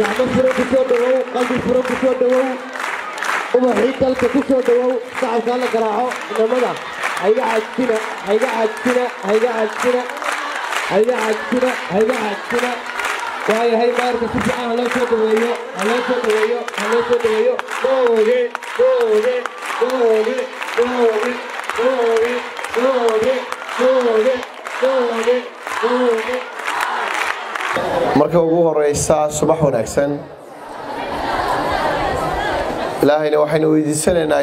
gacmo furo ku soo dhowow qalbi furo ku soo dhowow ubaxii dalka ku soo dhowow sacabkaa la garaaco inamada hayga caajina hayga caajina hayga caajina hayga caajina hayga caajina waayahay maarka si fiican ha loo soo dhoweeyo ha loo soo dhoweeyo ha loo soo dhoweeyo googe googe googe googe marka ugu horeysa subax wanaagsan. Ilaahayna waxaynu weydiisanaynaa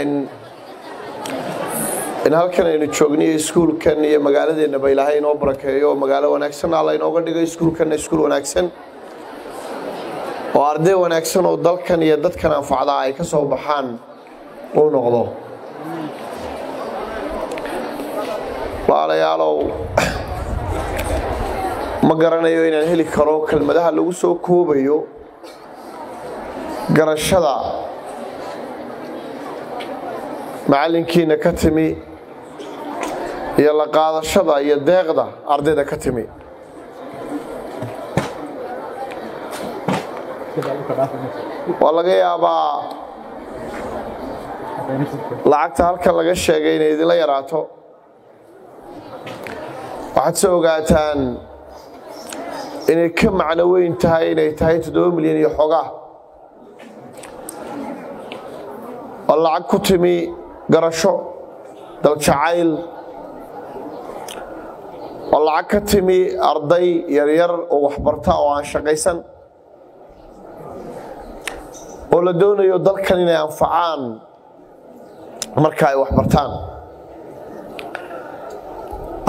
in halkan aynu joogniyo iskuulkan iyo magaaladeennaba ilaahay inoo barakeeyo. Oo magaalo wanaagsan alla inooga dhigo iskuulkanna iskuul wanaagsan. Oo arday wanaagsan oo dalkan iyo dadkan anfacdaa ay ka soo baxaan uu noqdo. Walaalayaalow ma garanayo inaan heli karo kelmadaha lagu soo koobayo garashada? Macallinkiina ka timi iyo la qaadashada iyo deeqda ardayda ka timi. Waa laga yaabaa lacagta halkan laga sheegay inay idinla yaraato. Waxaad se ogaataan inay ka macno weyn tahay inay tahay toddoba milyan iyo xogaa oo lacag ku timi garasho daljacayl oo lacag ka timi arday yaryar oo waxbarta oo aan shaqaysan. Oo la doonayo dalkan inay anfacaan marka ay waxbartaan.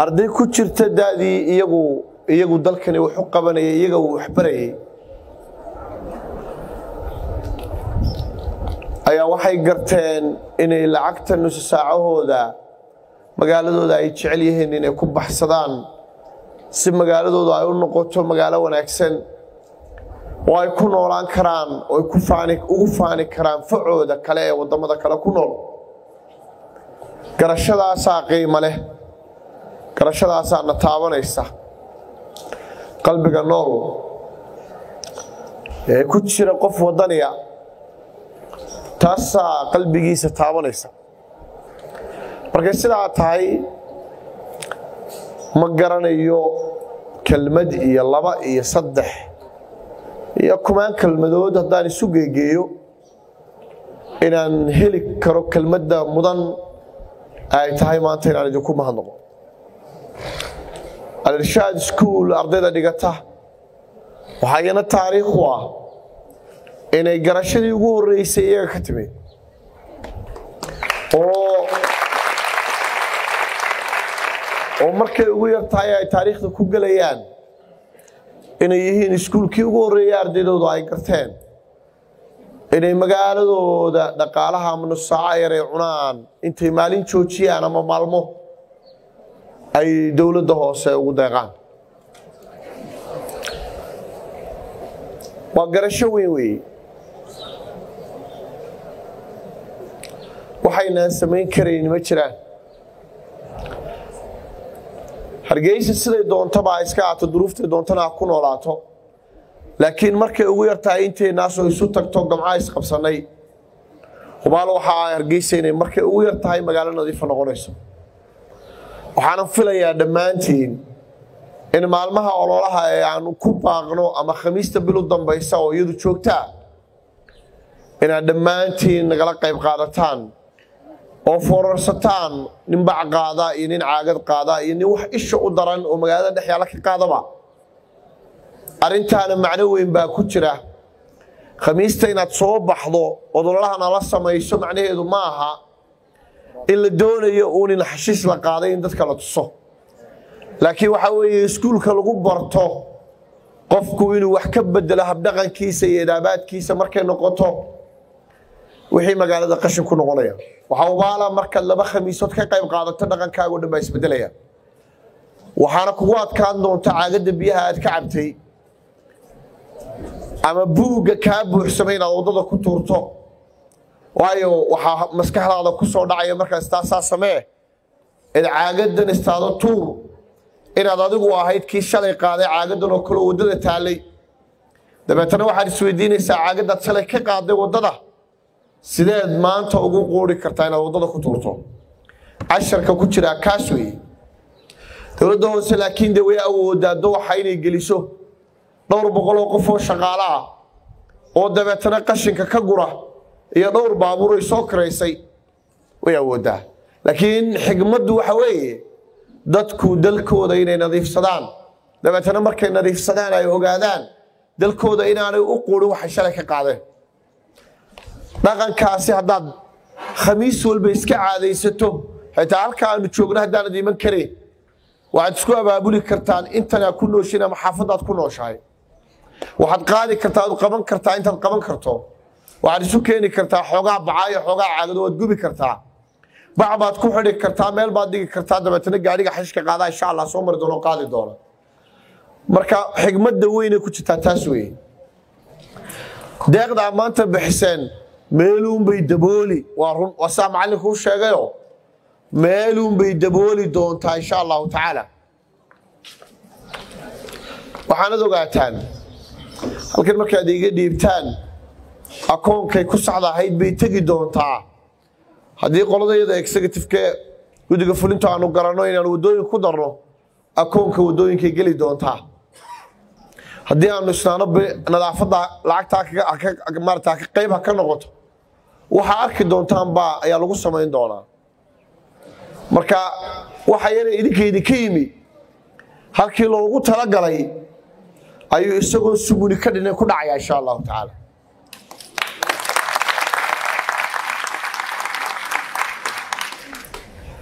Arday ku jirta da'dii iyagu iyagu dalkani wax u qabanayay iyaga uu waxbarayay. Ayaa waxay garteen inay lacagta nusu saacahooda magaaladooda ay jecel yihiin inay ku baxsadaan. Si magaaladooda ay u noqoto magaalo wanaagsan oo ay ku noolaan karaan oo ay ugu faani karaan facooda kale ee waddamada kale ku nool. Garashadaasaa qiimo leh. Garashadaasaa na taabanaysa qalbiga nool. Ee ku jira qof waddaniya taasaa qalbigiisa taabanaysa. Markay sidaa tahay ma garanayo kelmad iyo laba iyo saddex iyo kumaan kelmadood haddaan isu geegeeyo inaan heli karo kelmadda mudan ay tahay maanta inaan idinku mahadnaqo alirshaad iskuol ardayda dhigata. Waxaa iyana taariikh ah inay garashadii ugu horreysay iyaga ka timi oo markay ugu yartahay ay taariikhda ku gelayaan inay yihiin iskuulkii ugu horreeyay ardaydoodu ay garteen. Inay magaaladooda dhaqaalaha ama nusaaca yar cunaan intay maalin joojiyaan ama maalmo ay dowladda hoose ugu deeqaan. Waa garasho weyn weeye waxaynaan samayn karayn ma jiraan? Hargeysa siday doontaba iska aato duruuftay doontana ha ku noolaato. Laakiin markay ugu yartahay inteenaasoo isu tagto gamca isqabsanay hubaal waxa hargeysa inay markay ugu yartahay magaalo nadiifa noqonayso waxaanan filayaa dhammaantiin in maalmaha ololaha ee aanu ku baaqno ama khamiista bil u dambaysa oo iyadu joogtaa inaad dhammaantiin nagala qayb qaadataan oo foorarsataan nin bac qaada iyo nin caagad qaada iyo nin wax isha u daran oo magaalada dhex ka qaadaba. Arrintaana macno weyn baa ku jira. Khamiista inaad soo baxdo ood la samayso macnaheedu ma aha in la doonayo uun in xashiis la qaaday in dadka la tuso. Laakiin waxaa weeye iskuulka lagu barto qofku inuu wax ka bedelo habdhaqankiisa iyo idaabaadkiisa markay noqoto wixii magaalada qashin ku noqonaya. Waxaa ubaala markaad laba khamiisood ka qayb qaadato dhaqankaaga o dhan baa isbedelaya. Waxaana kugu adkaan doonta caagadda biyaha aad ka cabtay ama buugga kaa buuxsamay inaad waddada ku tuurto waayo waxaa maskaxdaada ku soo dhacaya markaas taasaa samee. Id caagadan istaado tuur. Inaad adigu ahayd kii shalay qaaday caagadan oo kaleo waddada taallay. Dabeetana waxaad isweydiinaysaa caagadaad shalay ka qaaday waddada. Sideed maanta ugu quuri kartaa inaad waddada ku tuurto. Casharka ku jiraa kaas weeye. Dowladda hoose laakiin de way awoodaa dooxa inay geliso. Dhowr boqol oo qof oo shaqaale ah oo dabeetana qashinka ka gura iyo dhowr baabuur ay soo karaysay way awoodaa. Laakiin xigmaddu waxa weeye dadku dalkooda inay nadiifsadaan. Dabeetana markay nadiifsadaan ay ogaadaan dalkooda inaanay u quurin waxay shalay ka qaadeen. Dhaqankaasi haddaad khamiis walba iska caadaysato xitaa halka aanu joogno haddaanad iman karayn waxaad isku abaabuli kartaan intanaa ku nooshin ama xaafadaad ku nooshahay. Waxaad qaadi kartaa ad qaban kartaa intaad qaban karto waxaad isu keeni kartaa xoogaa bacaayo xoogaa caagado waad gubi kartaa. Bac baad ku xidhi kartaa meel baad dhigi kartaa dabeetana gaadhiga xashka qaadaa insha allah soo mari doono qaadi doona marka xigmadda weynay ku jirtaa taas weeye. Deeqdaa maanta bixiseen meeluunbay dabooli waa run waa saa macallinkuu sheegayo meeluunbay dabooli doontaa insha allahu tacaala. Waxaanad ogaataan halkan markaad iga dhiibtaan akoonkay ku saxda ahayd bay tegi doontaa. Haddii qoladayada executiveke guddiga fulinta aanu garanno inaan waddooyin ku darno akoonka waddooyinkay geli doontaa. Haddii aanu isnaano nadaafadda lacagtaa maarata qayb ha ka noqoto waxaa arki doontaan baa ayaa lagu samayn doonaa. Marka waxa yara idinka idinka yimi halkii loogu talagalay ayuu isagoo suguni ka dhina ku dhacaya insha allahu tacaala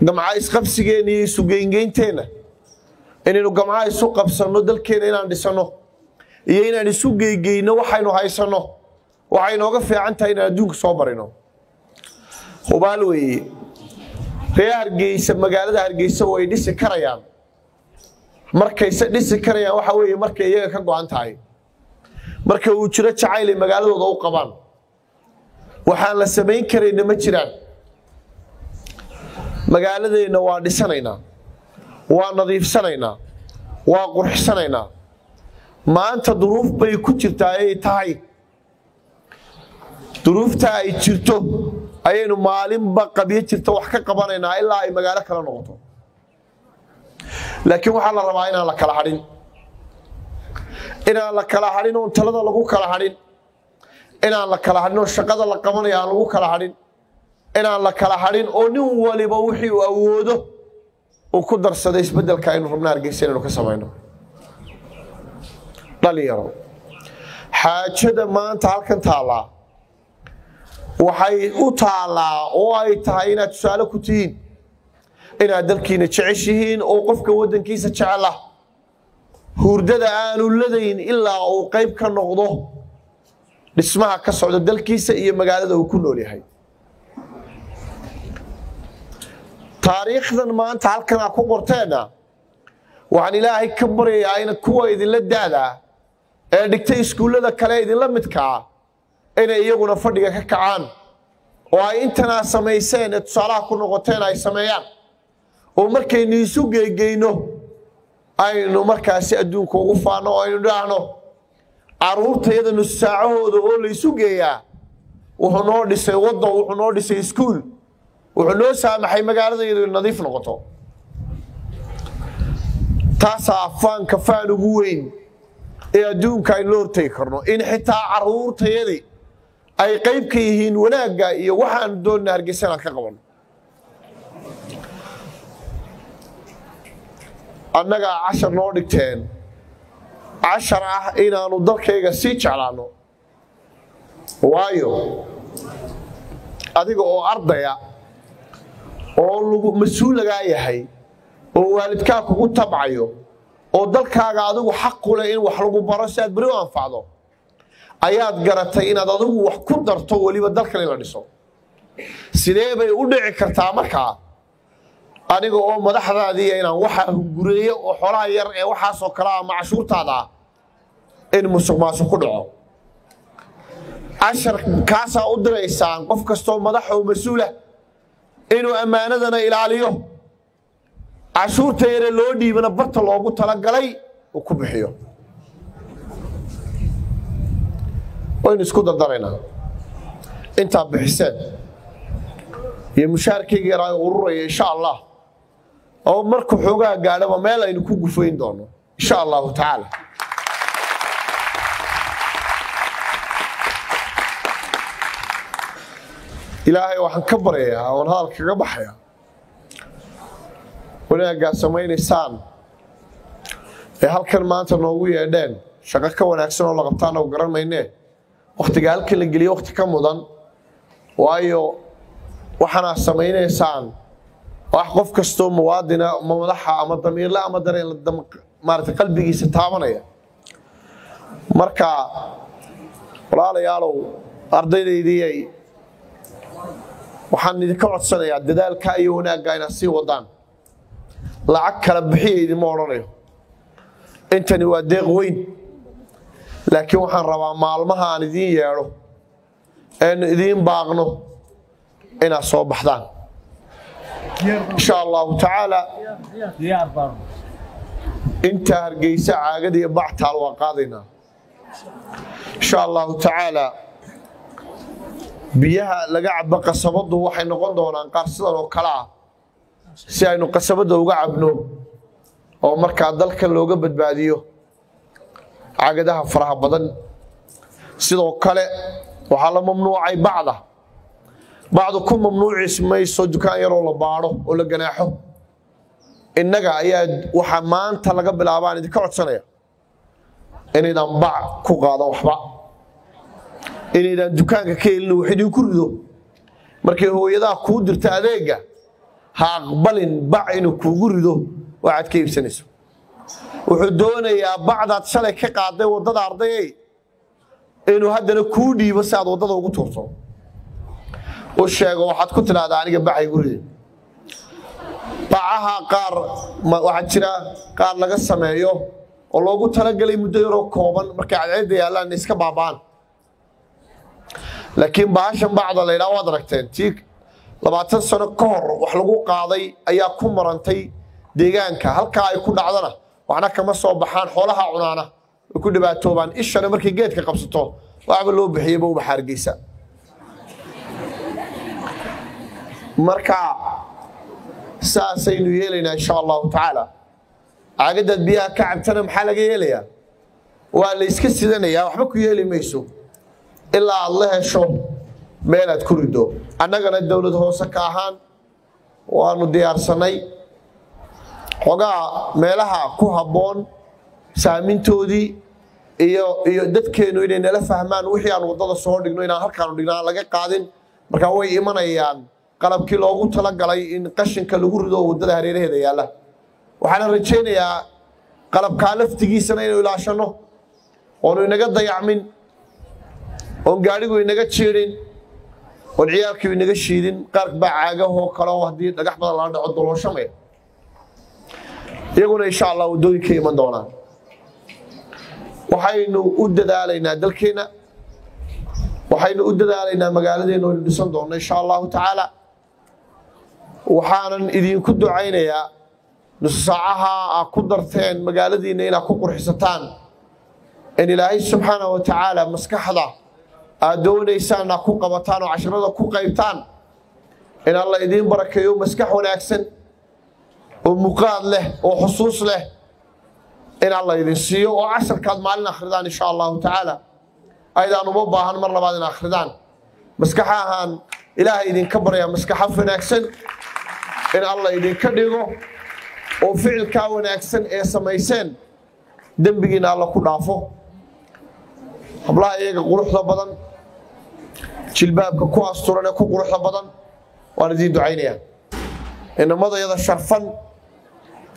gamca isqabsigeenna iyo isugeyngeynteena inaynu gamcaha isu qabsanno dalkeena inaan dhisanno iyo inaan isu geygeyno waxaynu haysanno waxay nooga fiican tahay inaan adduunka soo barino hubaal weeye. Ree hargeysa magaalada hargeysa way dhisi karayaan. Markayse dhisi karayaan waxa weeye markay iyaga ka go-an tahay. Marka uu jiro jacaylay magaaladooda u qabaan. Waxaan la samayn karayna ma jiraan magaaladeenna waa dhisanaynaa. Waa nadiifsanaynaa. Waa qurxsanaynaa. Maanta duruuf bay ku jirtaa ay tahay. Duruufta ay jirto ayaynu maalinba qabyo jirta wax ka qabanaynaa ilaa ay magaalo kala noqoto. Laakiin waxaa la rabaa inaan la kala hadhin. Inaan la kala hadhin oon talada lagu kala hadhin. Inaan la kala hadhin oo shaqada la qabanaya aan lagu kala hadhin inaan la kala hadhin oo nin waliba wixii uu awoodo uu ku darsada isbeddelka aynu rabna hargeysa inaynu ka samayno. Dhalinyaro xaajada maanta halkan taallaa waxay u taallaa oo ay tahay inaad tusaale ku tihiin inaad dalkiina jeceshihiin oo qofka waddankiisa jecela hurdada aanu ladayn ilaa uu qayb ka noqdo dhismaha ka socda dalkiisa iyo magaalada uu ku nool yahay taariikhdan maanta halkan aa ku qorteenna waxaan ilaahay ka baryayaa in kuwa idinla daadaa ee dhigtay iskuullada kale idinla midkaa inay iyaguna fadhiga ka kacaan. Oo ay intanaa samayseen ee tusaalaha ku noqoteen ay sameeyaan. Oo markaynu isu geegeyno aynu markaasi adduunka ugu faano oo aynu idhaahno caruurtayada nussaacahooda oo la isu geeyaa wuxuu noo dhisay waddo wuxuu noo dhisay iskuul wuxuu noo saamaxay magaaladayadu in nadiif noqoto. Taasaa faanka faan ugu weyn ee adduunka aynu la hortegi karno. In xitaa caruurtayadii ay qayb ka yihiin wanaagga iyo waxaanu doonna hargeysa inaan ka qabanno annagaa cashar noo dhigteen. Cashar ah inaanu dalkayga sii jeclaanno waayo adiga oo ardaya oo lagu mas'uul lagaa yahay oo waalidkaa kugu tabcayo oo dalkaaga adigu xaq ku leh in wax lagu baro si aad beri u anfacdo ayaad garatay inaad adigu wax ku darto weliba dalkan in la dhiso. Sidee bay u dhici kartaa markaa aniga oo madaxdaadiiya inaan waxaa hungureeyo oo xoolaha yar ee waxaasoo kale ama cashuurtaada ah in musuq maasuq ku dhaco. Cashar kaasaa u diraysaan qof kastoo madaxa oo mas'uulah inuu ammaanadana ilaaliyo. Cashuurta yare loo dhiibana barta loogu talagalay uu ku bixiyo. Waynu isku dardaraynaa intaa bixiseen. Iyo mushaarkayga yaraa ururaya insha allah oo markuu xoogaa gaadhaba meel aynu ku gufayn doono insha allahu tacaala ilaahay waxaan ka baryayaa oon hadal kaga baxaya wanaaggaa samaynaysaan ee halkan maanta noogu yeedheen shaqo ka wanaagsan oo la qabtaan oo garan maynee wakhtiga halkan la geliyo wakhti ka mudan waayo waxaanaa samaynaysaan wax qof kastoo muwaadina ama madaxa ama damiirle ama maarata qalbigiisa taabanaya. Marka walaalayaalow ardaydaydii waxaan idinka codsanayaa dadaalka iyo wanaagga inaad sii wadaan. Lacag kala bixiya idinma odhanayo. Intani waa deeq weyn. Laakiin waxaan rabaa maalmaha aan idiin yeedho eenu idiin baaqno inaad soo baxdaan. Insha allahu tacaala inta hargeysa caagada iyo bactaal waa qaadaynaa. Insha allahu tacaala biyaha laga cabo qasabadu waxay noqon doonaan qaar sidan oo kale ah. Si aynu qasabadda uga cabno oo markaa dalkan looga badbaadiyo cagadaha faraha badan. Sidoo kale waxaa la mamnuucay bacda. Bacdu ku mamnuucis mayso dukaan yaroo la baadho oo la ganaaxo. Innaga ayaa waxaa maanta laga bilaabaan idinka codsanaya inaydaan bac ku qaadan waxba inaydaan dukaanka ka helin wax idinku rido. Markay hooyadaha kuu dirta adeega ha aqbalin bac inuu kuugu rido waxaad ka iibsanayso. Wuxuu doonayaa bacdaad shalay ka qaaday waddada ardayay inuu haddana kuu dhiibo si aad waddada ugu tuurto. U sheego waxaad ku tidhahdaa aniga baca igu ridi. Bacaha qaar waxaa jira qaar laga sameeyo oo loogu talagelay muddo yaroo kooban markay cadceedda yaallaan iska baaba'an laakiin bahashan bacda la ydhaha waad aragteen tii labaatan sano ka hor wax lagu qaaday ayaa ku marantay deegaanka. Halkaa ay ku dhacdana waxna kama soo baxaan xoolaha cunaana way ku dhibaatoobaan ishana markay geedka qabsato waxba loo bixiyeyba ubaxa hargeysa marka saasaynu yeelaynaa insha allahu tacaala. Caagadaad biyaha ka cabtana maxaa laga yeelayaa? Waa la yska sidanayaa waxba ku yeeli mayso ilaa aad la hesho meelaad ku rido annagana dowlad hoose ka ahaan waanu diyaarsanay xogaa meelaha ku habboon saamintoodii iyo iyo dadkeennu inay nala fahmaan wixii aan waddada soo dhigno inaan halkaanu dhigno aan laga qaadin marka way imanayaan qalabkii loogu talagalay in qashinka lagu rido waddada hareeraheeda yaalla waxaana rajaynayaa qalabkaa laftigiisana inaynu ilaashanno oonu inaga dayacmin oon gaadhigu inaga jiidhin oon ciyaalkiiu inaga shiidin qaar baa caagahoo kaleo haddii dhagax badan lala dhaco dolooshamaya iyaguna insha allah waddooyinka iman doonaan. Waxaynu u dadaalaynaa dalkeenna waxaynu u dadaalaynaa magaaladeenna oynu dhisan doonno insha allahu tacaala. Waxaanan idinku ducaynayaa nusu saacaha aad ku darteen magaaladiinna inaad ku qurxisataan in ilaahay subxaana wa tacaala maskaxda aad doonaysaan aad ku qabataan oo casharada ku qaybtaan. In alla idiin barakeeyo maskax wanaagsan oo muqaad leh oo xusuus leh. In alla idin siiyo oo casharkaad maalin akhridaan insha allahu tacaala. Aydaan uma baahan mar labaad in akhridaan. Maskaxahaan ilaahay idinka baryaa maskaxa wanaagsan. In alla idinka dhigo oo ficilkaa wanaagsan ee samayseen dembigiina alla ku dhaafo hablaha iyaga quruxda badan. Jilbaabka ku asturan ee ku quruxda badan. Waan idiin ducaynayaa. Inamadayada sharfan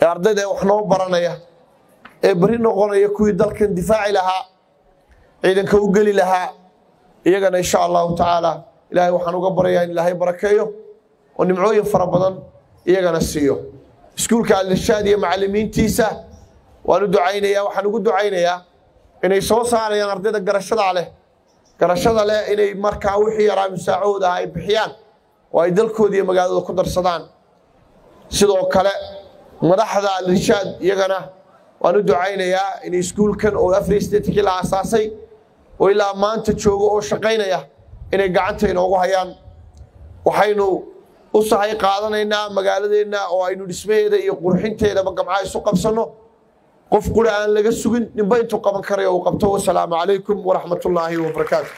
ee ardayda ee wax noo baranaya ee beri noqonaya kuwii dalkan difaaci lahaa ciidanka u geli lahaa iyagana insha allahu tacaala ilaahay waxaan uga baryayaa in ilaahay barakeeyo oo nimcooyin fara badan iyagana siiyo. Iskuulka alirshaad iyo macallimiintiisa waan u ducaynayaa waxaan ugu ducaynayaa inay soo saarayaan ardayda garashada leh. Garashada leh inay markaa wixii yaraa musaacahooda ah ay bixiyaan oo ay dalkooda iyo magaaladooda ku darsadaan. Sidoo kale madaxda alirshaad iyagana waan u ducaynayaa in iskuulkan oo afar la aasaasay oo ilaa maanta jooga oo shaqaynaya inay gacanta inoogu hayaan. Waxaynu u sahay qaadanaynaa magaaladeenna oo aynu dhismaheeda iyo qurxinteedaba gamcaa isu qabsanno qof qura aan laga sugin ninba intuu qaban karayo uu qabto. Wasalaamu calaykum waraxmatullaahi wabarakaatu